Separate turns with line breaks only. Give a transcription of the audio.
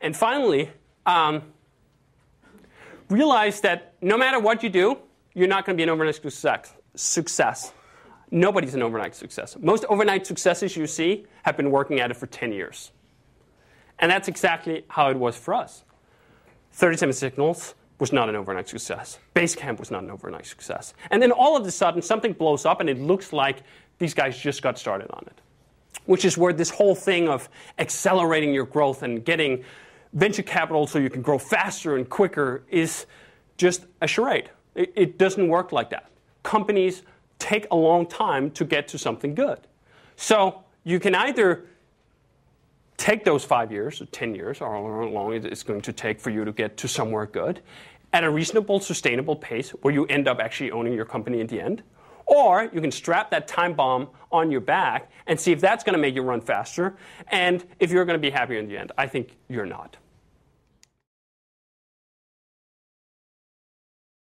And finally, um, realize that no matter what you do, you're not going to be an overnight success. success. Nobody's an overnight success. Most overnight successes you see have been working at it for 10 years. And that's exactly how it was for us. 37 Signals was not an overnight success. Basecamp was not an overnight success. And then all of a sudden, something blows up and it looks like these guys just got started on it. Which is where this whole thing of accelerating your growth and getting venture capital so you can grow faster and quicker is just a charade. It, it doesn't work like that. Companies take a long time to get to something good. So you can either take those five years or 10 years, or however long it's going to take for you to get to somewhere good, at a reasonable, sustainable pace where you end up actually owning your company in the end. Or you can strap that time bomb on your back and see if that's going to make you run faster and if you're going to be happier in the end. I think you're not.